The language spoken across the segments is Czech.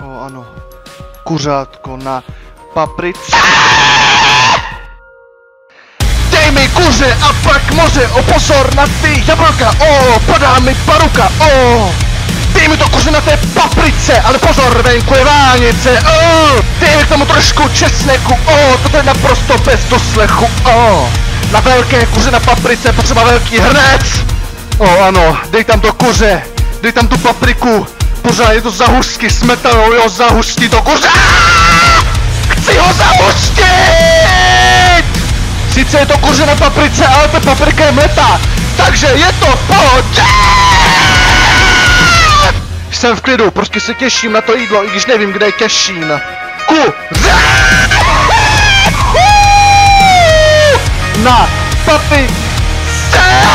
O, ano. Kuřátko na paprice. Dej mi kuře a pak moře, o pozor na ty jablka, o, padá mi paruka, o. Dej mi to kuře na té paprice, ale pozor, venku je vánice, o. Dej mi k tomu trošku česneku, o, toto je naprosto bez doslechu, o. Na velké kuře na paprice potřeba velký hrnec. O, ano, dej tam to kuře, dej tam tu papriku, pořád je to zahušky smetanou, jo, zahušti to kuře. Chci ho zahuštit! Sice je to kuře na paprice, ale ta paprika je mletá, takže je to v pohodě! Jsem v klidu, prostě se těším na to jídlo, i když nevím, kde je těším. Kuře! Na papi! Vezmi,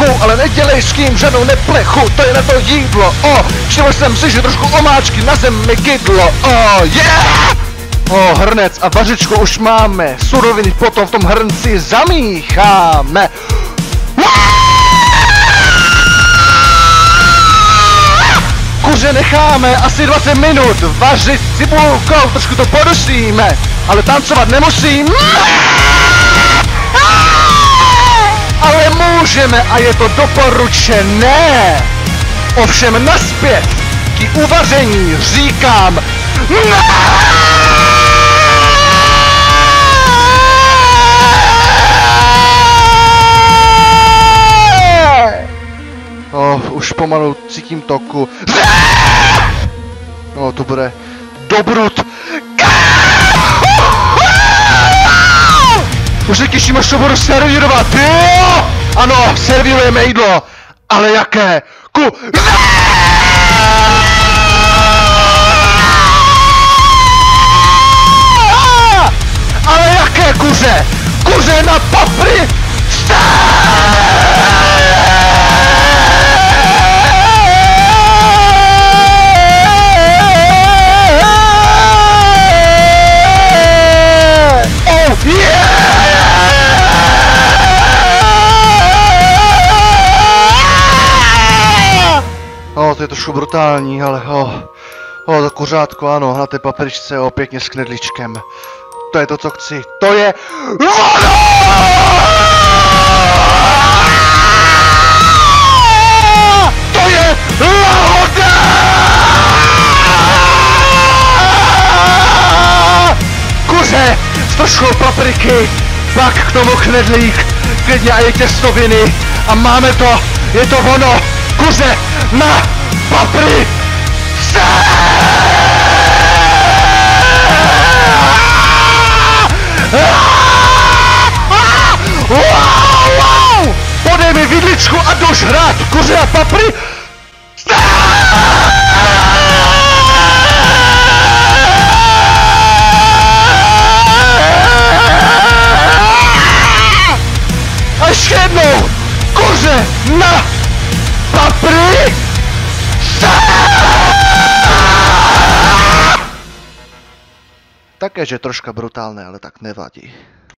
řeku, ale nedělej s kým ženu neplechu, to je na to jídlo, o, všiml jsem si, že trošku omáčky na zem mi kydlo, o, yeah! O, hrnec a vařičku už máme, suroviny potom v tom hrnci zamícháme. Kuře necháme asi 20 minut vařit cibulkou, trošku to podušíme, ale tancovat nemusíme. Můžeme a je to doporučené. Ovšem naspět k uvaření říkám ne! Oh, už pomalu cítím toku. No, to bude dobrut. Už se těším, až to budu servírovat, jo! Ano, servírujeme jídlo, ale jaké? Ku... Ale jaké kuře? Kuře na papry? O, to je trošku brutální, ale o, o, to kuřátko, ano, na té papričce, o, pěkně s knedlíčkem. To je to, co chci. To je... To je! Kuře s troškou papriky, pak k tomu knedlík, klidně i těstoviny a máme to, je to ono, kuře na papry! Podej vidličku a jdu žrát kuře a papry! A ještě jednou! Kuře na papry! Také, že troška brutálne, ale tak nevadí.